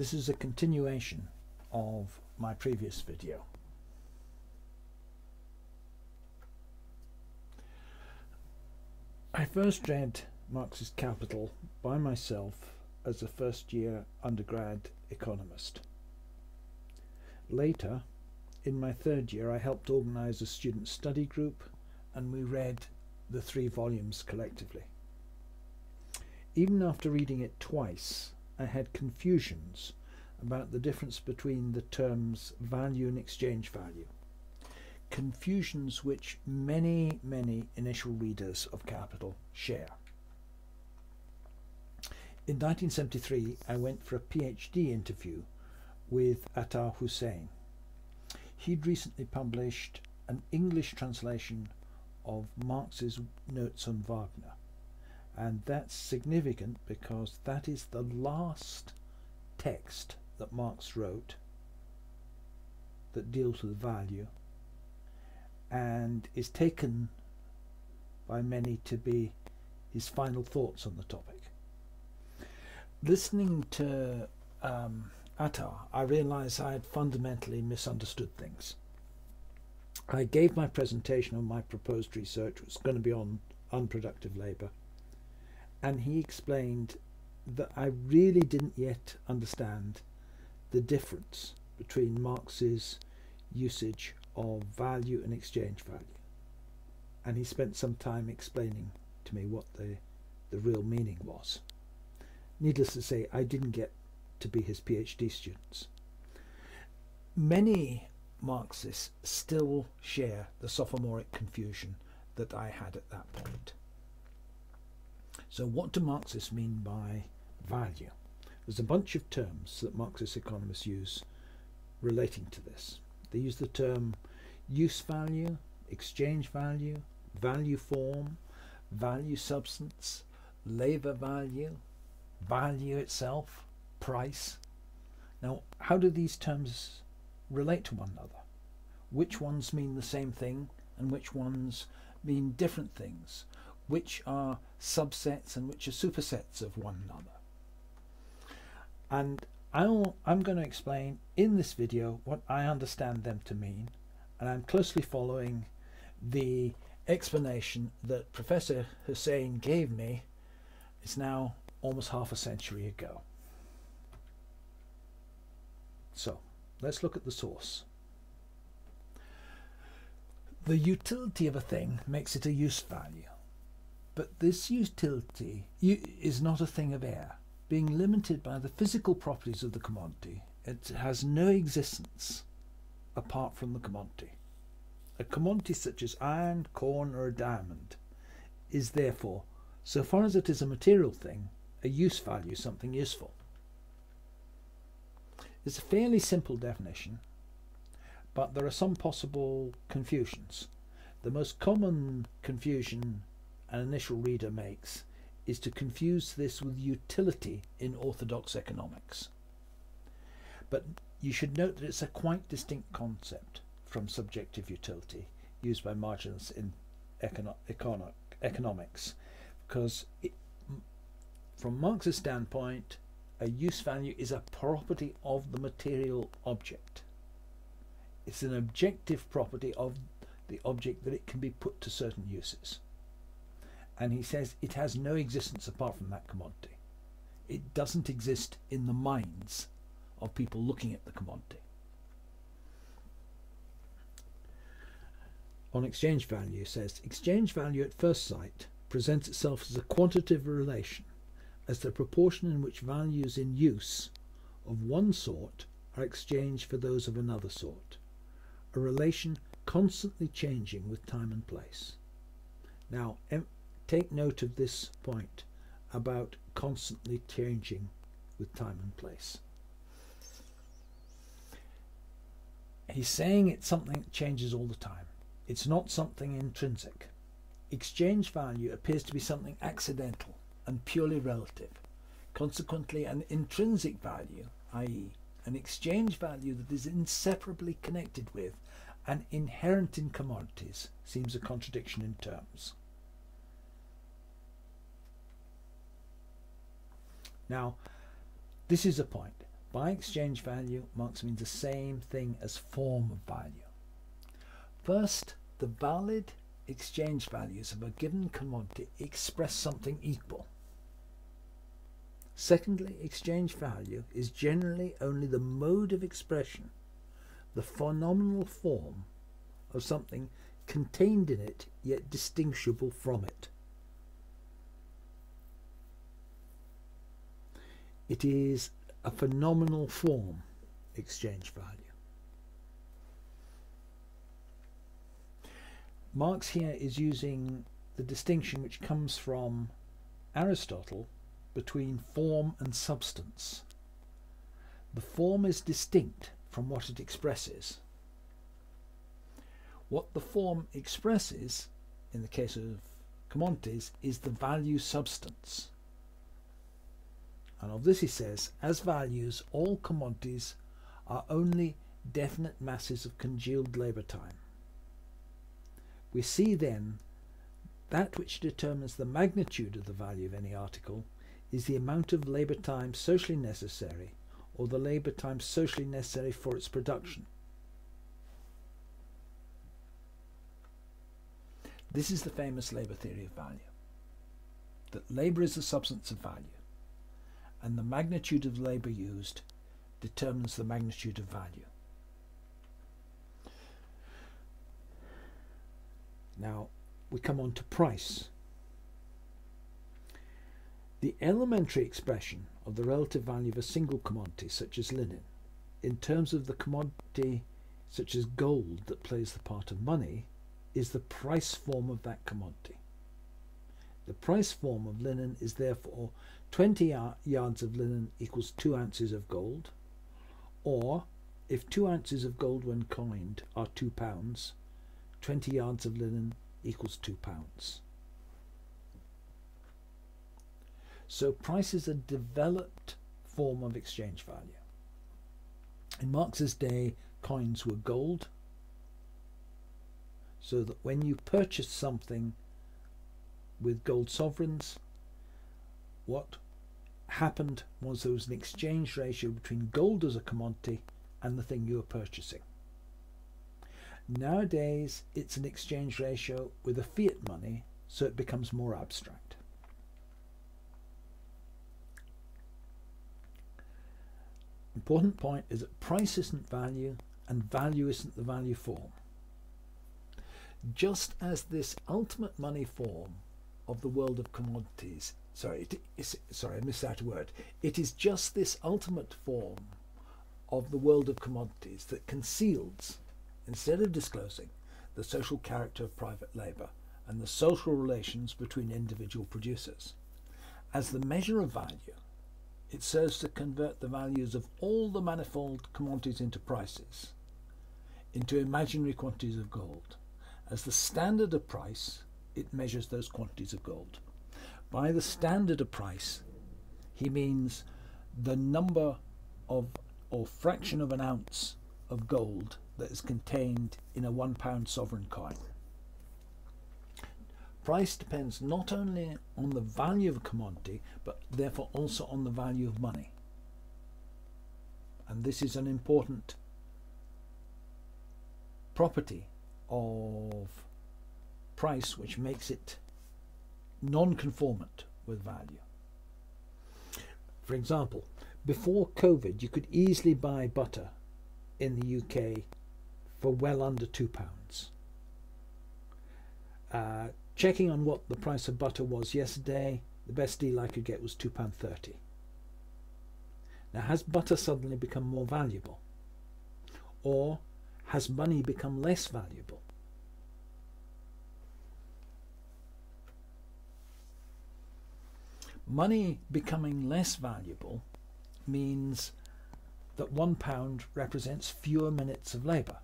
This is a continuation of my previous video. I first read Marx's Capital by myself as a first year undergrad economist. Later, in my third year, I helped organise a student study group and we read the three volumes collectively. Even after reading it twice, I had confusions about the difference between the terms value and exchange value. Confusions which many, many initial readers of Capital share. In 1973, I went for a PhD interview with Athar Hussain. He'd recently published an English translation of Marx's Notes on Wagner. And that's significant because that is the last text that Marx wrote that deals with value and is taken by many to be his final thoughts on the topic. Listening to um, Athar, I realized I had fundamentally misunderstood things. I gave my presentation on my proposed research, which was going to be on unproductive labour, and he explained that I really didn't yet understand the difference between Marx's usage of value and exchange value. And he spent some time explaining to me what the, the real meaning was. Needless to say, I didn't get to be his PhD students. Many Marxists still share the sophomoric confusion that I had at that point. So, what do Marxists mean by value? There's a bunch of terms that Marxist economists use relating to this. They use the term use value, exchange value, value form, value substance, labor value, value itself, price. Now, how do these terms relate to one another? Which ones mean the same thing and which ones mean different things? Which are subsets and which are supersets of one another? And I'll, I'm going to explain in this video what I understand them to mean and I'm closely following the explanation that Professor Hussain gave me is now almost half a century ago. So let's look at the source. The utility of a thing makes it a use value. But this utility is not a thing of air. Being limited by the physical properties of the commodity, it has no existence apart from the commodity. A commodity such as iron, corn, or a diamond is therefore, so far as it is a material thing, a use value, something useful. It's a fairly simple definition, but there are some possible confusions. The most common confusion an initial reader makes is to confuse this with utility in orthodox economics. But you should note that it's a quite distinct concept from subjective utility used by marginalists in econo econo economics because it, from Marx's standpoint, a use value is a property of the material object. It's an objective property of the object that it can be put to certain uses. And he says it has no existence apart from that commodity. It doesn't exist in the minds of people looking at the commodity. On exchange value says exchange value at first sight presents itself as a quantitative relation as the proportion in which values in use of one sort are exchanged for those of another sort, a relation constantly changing with time and place. Now, take note of this point about constantly changing with time and place. He's saying it's something that changes all the time. It's not something intrinsic. Exchange value appears to be something accidental and purely relative. Consequently, an intrinsic value, i.e., an exchange value that is inseparably connected with and inherent in commodities, seems a contradiction in terms. Now, this is a point. By exchange value, Marx means the same thing as form of value. First, the valid exchange values of a given commodity express something equal. Secondly, exchange value is generally only the mode of expression, the phenomenal form of something contained in it yet distinguishable from it. It is a phenomenal form exchange value. Marx here is using the distinction which comes from Aristotle between form and substance. The form is distinct from what it expresses. What the form expresses, in the case of commodities, is the value substance. And of this he says, as values, all commodities are only definite masses of congealed labour time. We see then that which determines the magnitude of the value of any article is the amount of labour time socially necessary or the labour time socially necessary for its production. This is the famous labour theory of value that labour is the substance of value, and the magnitude of labour used determines the magnitude of value. Now we come on to price. The elementary expression of the relative value of a single commodity, such as linen, in terms of the commodity such as gold that plays the part of money, is the price form of that commodity. The price form of linen is therefore 20 yards of linen equals 2 ounces of gold, or if 2 ounces of gold when coined are 2 pounds, 20 yards of linen equals 2 pounds. So price is a developed form of exchange value. In Marx's day, coins were gold, so that when you purchased something with gold sovereigns, what happened was there was an exchange ratio between gold as a commodity and the thing you were purchasing. Nowadays, it's an exchange ratio with a fiat money, so it becomes more abstract. Important point is that price isn't value and value isn't the value form. Just as this ultimate money form of the world of commodities, sorry, it is, sorry, I missed that word. It is just this ultimate form of the world of commodities that conceals instead of disclosing the social character of private labour and the social relations between individual producers. As the measure of value, it serves to convert the values of all the manifold commodities into prices, into imaginary quantities of gold. As the standard of price, it measures those quantities of gold. By the standard of price, he means the number of or fraction of an ounce of gold that is contained in a one pound sovereign coin. Price depends not only on the value of a commodity, but therefore also on the value of money. And this is an important property of price which makes it non-conformant with value. For example, before COVID, you could easily buy butter in the UK for well under two pounds. Uh, checking on what the price of butter was yesterday, the best deal I could get was two pound thirty. Now, has butter suddenly become more valuable, or has money become less valuable? Money becoming less valuable means that one pound represents fewer minutes of labour.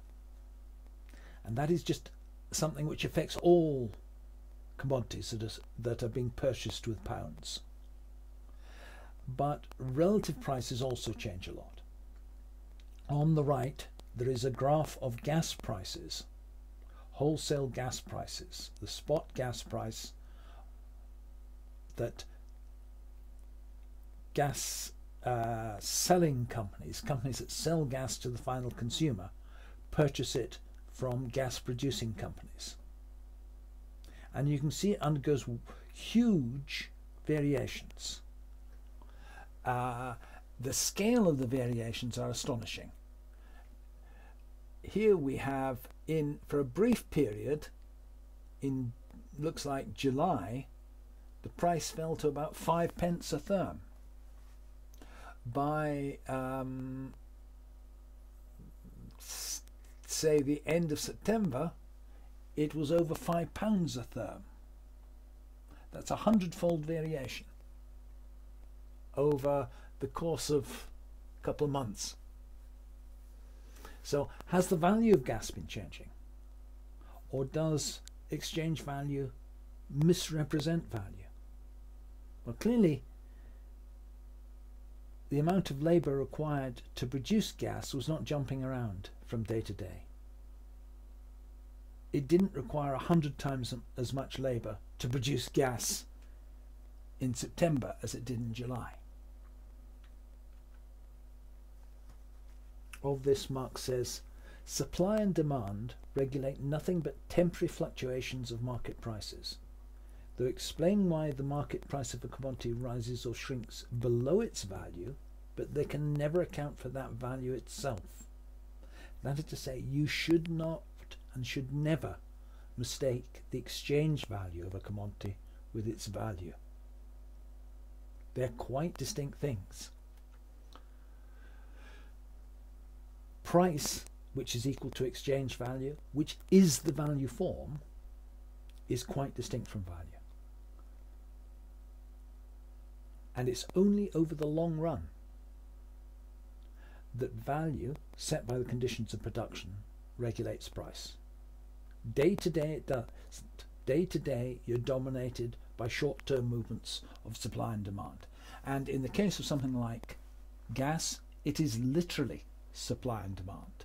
And that is just something which affects all commodities that are, that are being purchased with pounds. But relative prices also change a lot. On the right, there is a graph of gas prices, wholesale gas prices, the spot gas price that gas uh, selling companies, companies that sell gas to the final consumer, purchase it from gas producing companies. And you can see it undergoes huge variations. Uh, the scale of the variations are astonishing. Here we have in for a brief period in looks like July the price fell to about five pence a therm by um, say the end of September it was over five pounds a therm that's a hundredfold variation over the course of a couple of months. So, has the value of gas been changing? Or does exchange value misrepresent value? Well, clearly, the amount of labour required to produce gas was not jumping around from day to day. It didn't require a hundred times as much labour to produce gas in September as it did in July. Of this, Marx says, supply and demand regulate nothing but temporary fluctuations of market prices. Though explain why the market price of a commodity rises or shrinks below its value, but they can never account for that value itself. That is to say, you should not and should never mistake the exchange value of a commodity with its value. They're quite distinct things. Price, which is equal to exchange value, which is the value form, is quite distinct from value. And it's only over the long run that value set by the conditions of production regulates price. Day to day, it doesn't. Day to day, you're dominated by short term movements of supply and demand. And in the case of something like gas, it is literally supply and demand.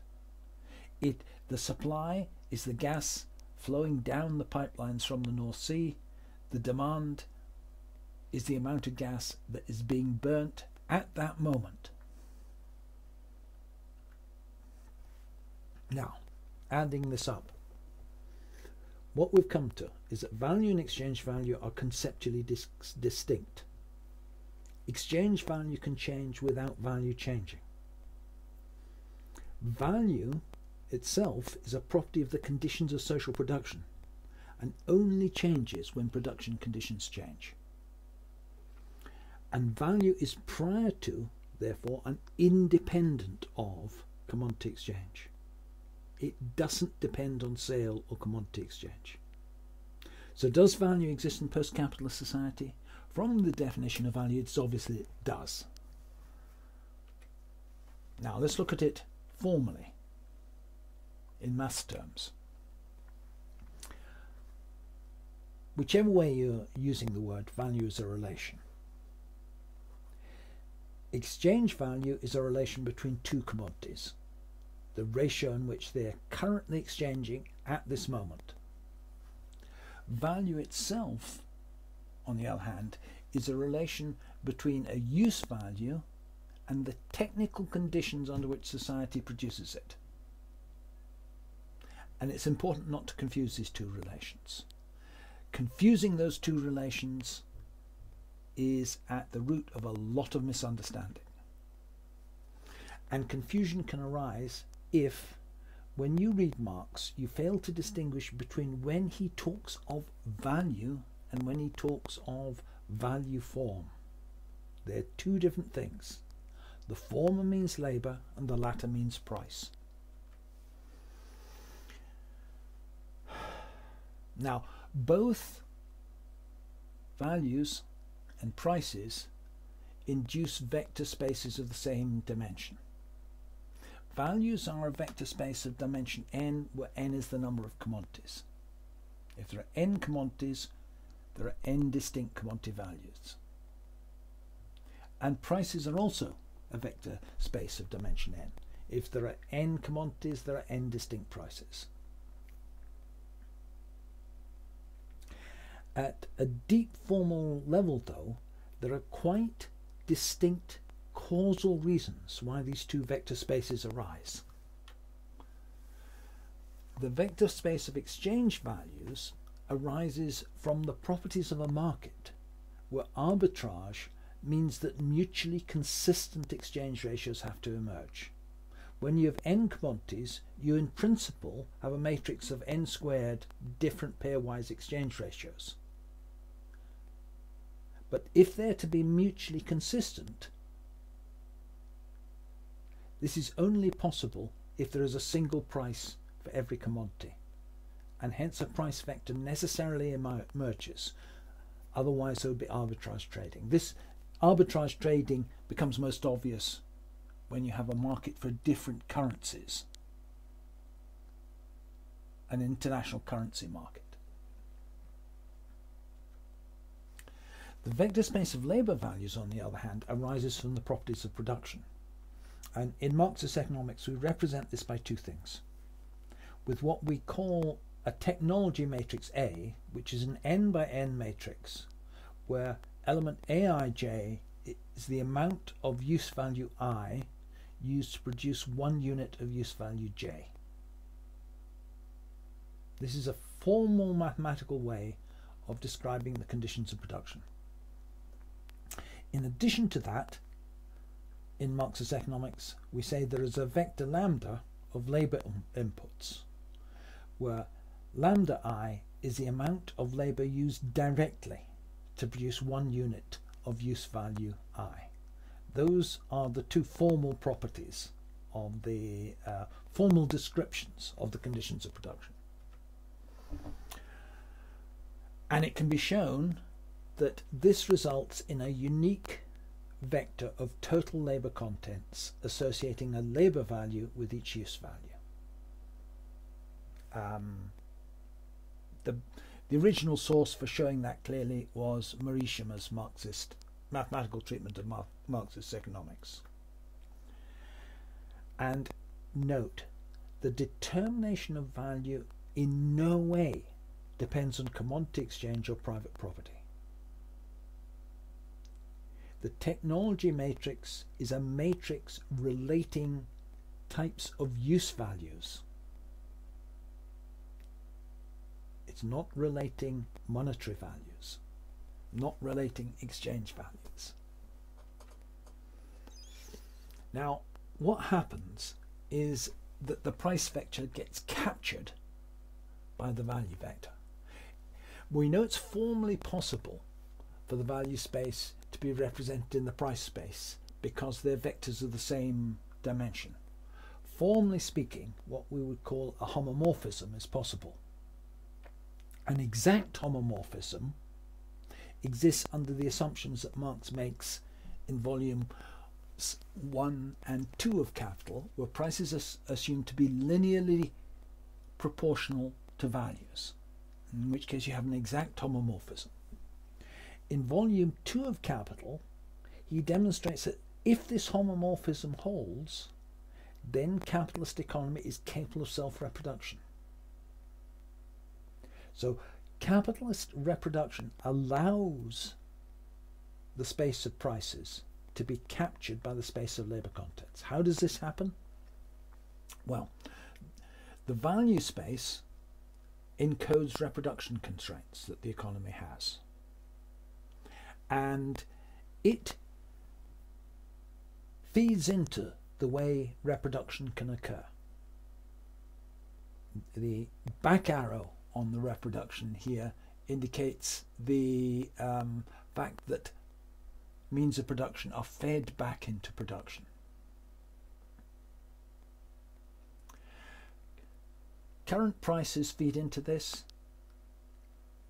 It, the supply is the gas flowing down the pipelines from the North Sea. The demand is the amount of gas that is being burnt at that moment. Now, adding this up, what we've come to is that value and exchange value are conceptually dis distinct. Exchange value can change without value changing. Value itself is a property of the conditions of social production and only changes when production conditions change. And value is prior to, therefore, and independent of commodity exchange it doesn't depend on sale or commodity exchange. So does value exist in post-capitalist society? From the definition of value, it's obviously it does. Now let's look at it formally, in math terms. Whichever way you're using the word, value is a relation. Exchange value is a relation between two commodities the ratio in which they are currently exchanging at this moment. Value itself, on the other hand, is a relation between a use value and the technical conditions under which society produces it. And it's important not to confuse these two relations. Confusing those two relations is at the root of a lot of misunderstanding. And confusion can arise if, when you read Marx, you fail to distinguish between when he talks of value and when he talks of value form. They're two different things. The former means labour and the latter means price. Now, both values and prices induce vector spaces of the same dimension. Values are a vector space of dimension n, where n is the number of commodities. If there are n commodities, there are n distinct commodity values. And prices are also a vector space of dimension n. If there are n commodities, there are n distinct prices. At a deep formal level, though, there are quite distinct causal reasons why these two vector spaces arise. The vector space of exchange values arises from the properties of a market where arbitrage means that mutually consistent exchange ratios have to emerge. When you have n commodities, you in principle have a matrix of n squared different pairwise exchange ratios. But if they're to be mutually consistent, this is only possible if there is a single price for every commodity, and hence a price vector necessarily emerges. Otherwise, there would be arbitrage trading. This arbitrage trading becomes most obvious when you have a market for different currencies, an international currency market. The vector space of labour values, on the other hand, arises from the properties of production. And in Marxist economics, we represent this by two things. With what we call a technology matrix A, which is an n by n matrix, where element aij is the amount of use value i used to produce one unit of use value j. This is a formal mathematical way of describing the conditions of production. In addition to that, in Marxist economics, we say there is a vector lambda of labour inputs, where lambda i is the amount of labour used directly to produce one unit of use value i. Those are the two formal properties of the uh, formal descriptions of the conditions of production. And it can be shown that this results in a unique vector of total labour contents associating a labour value with each use value. Um, the, the original source for showing that clearly was Morishima's Marxist mathematical treatment of Mar Marxist economics. And note, the determination of value in no way depends on commodity exchange or private property. The technology matrix is a matrix relating types of use values. It's not relating monetary values, not relating exchange values. Now, what happens is that the price vector gets captured by the value vector. We know it's formally possible for the value space to be represented in the price space because their vectors of the same dimension. Formally speaking, what we would call a homomorphism is possible. An exact homomorphism exists under the assumptions that Marx makes in volume 1 and 2 of Capital, where prices are assumed to be linearly proportional to values, in which case you have an exact homomorphism in volume 2 of Capital, he demonstrates that if this homomorphism holds, then capitalist economy is capable of self-reproduction. So capitalist reproduction allows the space of prices to be captured by the space of labour contents. How does this happen? Well, the value space encodes reproduction constraints that the economy has and it feeds into the way reproduction can occur. The back arrow on the reproduction here indicates the um, fact that means of production are fed back into production. Current prices feed into this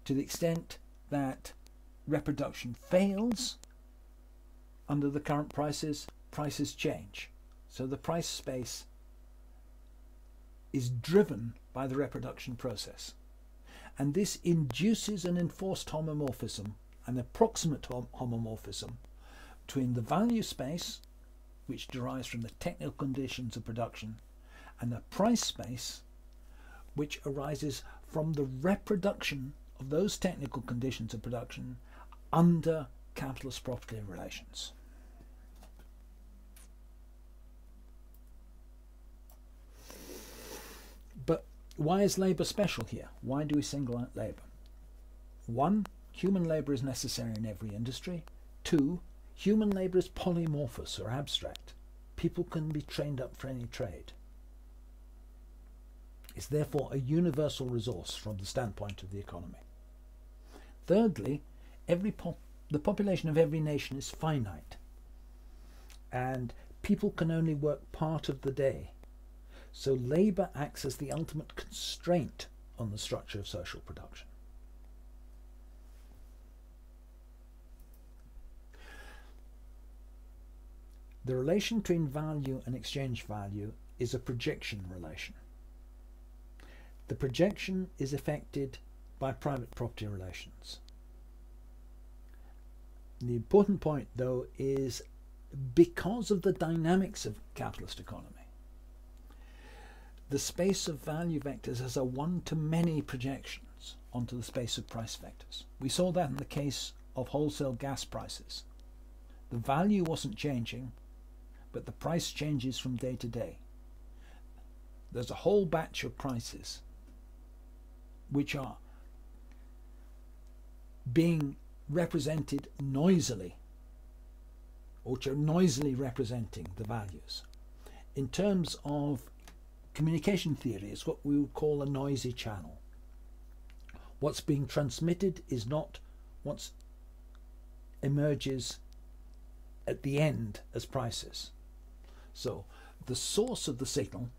to the extent that reproduction fails under the current prices, prices change. So the price space is driven by the reproduction process. And this induces an enforced homomorphism, an approximate hom homomorphism, between the value space, which derives from the technical conditions of production, and the price space, which arises from the reproduction of those technical conditions of production under capitalist property relations. But why is labour special here? Why do we single out labour? One, human labour is necessary in every industry. Two, human labour is polymorphous or abstract. People can be trained up for any trade. It's therefore a universal resource from the standpoint of the economy. Thirdly, every pop the population of every nation is finite, and people can only work part of the day. So labour acts as the ultimate constraint on the structure of social production. The relation between value and exchange value is a projection relation. The projection is affected by private property relations. The important point, though, is because of the dynamics of capitalist economy, the space of value vectors has a one-to-many projections onto the space of price vectors. We saw that in the case of wholesale gas prices. The value wasn't changing, but the price changes from day to day. There's a whole batch of prices which are being represented noisily, which are noisily representing the values. In terms of communication theory, it's what we would call a noisy channel. What's being transmitted is not what emerges at the end as prices. So the source of the signal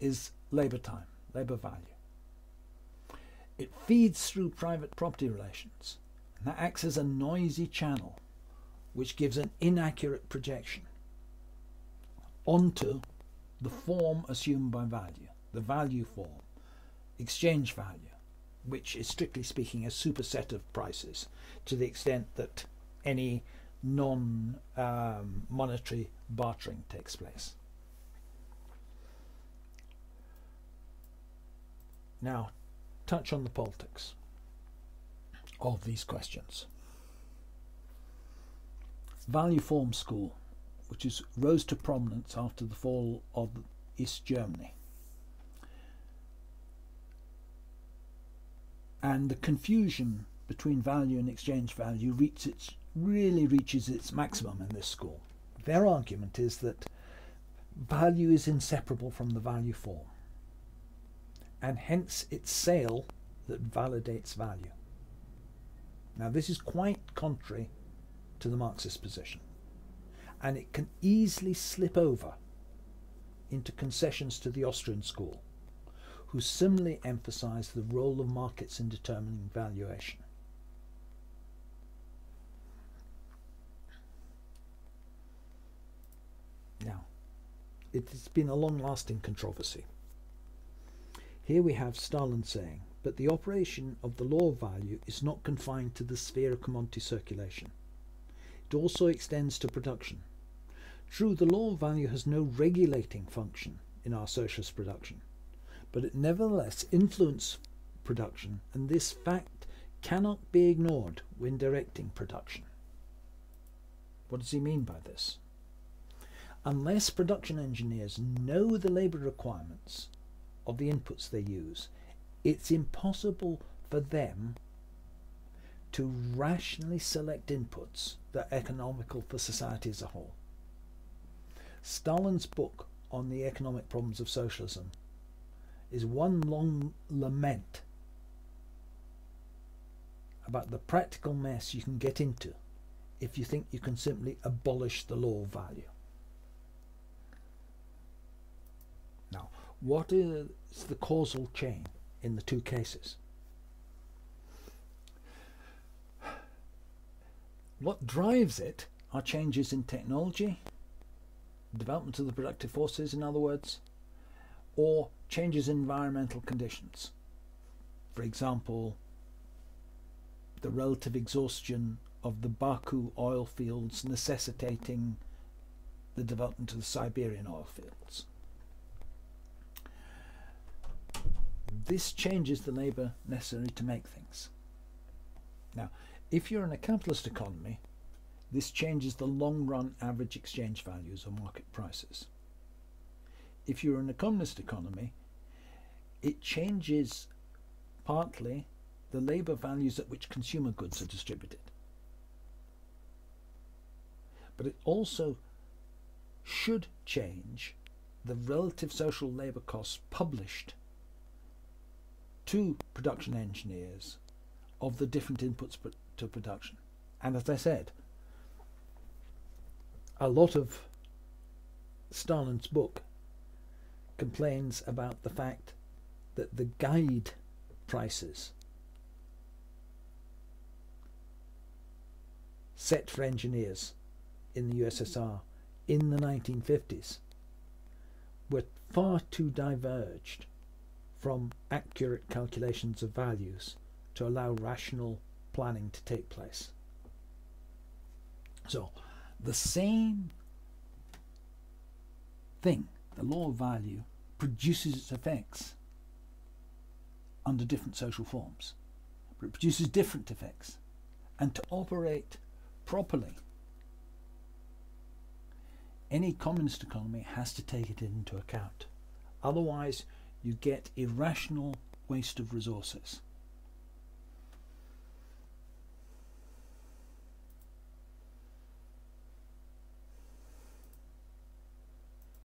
is labour time, labour value. It feeds through private property relations that acts as a noisy channel which gives an inaccurate projection onto the form assumed by value, the value form, exchange value, which is strictly speaking a superset of prices to the extent that any non um, monetary bartering takes place. Now, touch on the politics of these questions. Value Form School, which is, rose to prominence after the fall of East Germany. And the confusion between value and exchange value reach its, really reaches its maximum in this school. Their argument is that value is inseparable from the value form, and hence it's sale that validates value. Now, this is quite contrary to the Marxist position, and it can easily slip over into concessions to the Austrian school, who similarly emphasize the role of markets in determining valuation. Now, it has been a long lasting controversy. Here we have Stalin saying, but the operation of the law of value is not confined to the sphere of commodity circulation. It also extends to production. True, the law of value has no regulating function in our socialist production, but it nevertheless influences production, and this fact cannot be ignored when directing production. What does he mean by this? Unless production engineers know the labour requirements of the inputs they use, it's impossible for them to rationally select inputs that are economical for society as a whole. Stalin's book on the economic problems of socialism is one long lament about the practical mess you can get into if you think you can simply abolish the law of value. Now, what is the causal chain? In the two cases. What drives it are changes in technology, development of the productive forces, in other words, or changes in environmental conditions. For example, the relative exhaustion of the Baku oil fields necessitating the development of the Siberian oil fields. This changes the labour necessary to make things. Now, if you're in a capitalist economy, this changes the long run average exchange values or market prices. If you're in a communist economy, it changes partly the labour values at which consumer goods are distributed. But it also should change the relative social labour costs published to production engineers of the different inputs to production. And as I said, a lot of Stalin's book complains about the fact that the guide prices set for engineers in the USSR in the 1950s were far too diverged from accurate calculations of values to allow rational planning to take place. So, the same thing, the law of value, produces its effects under different social forms. But it produces different effects. And to operate properly, any communist economy has to take it into account. Otherwise, you get irrational waste of resources.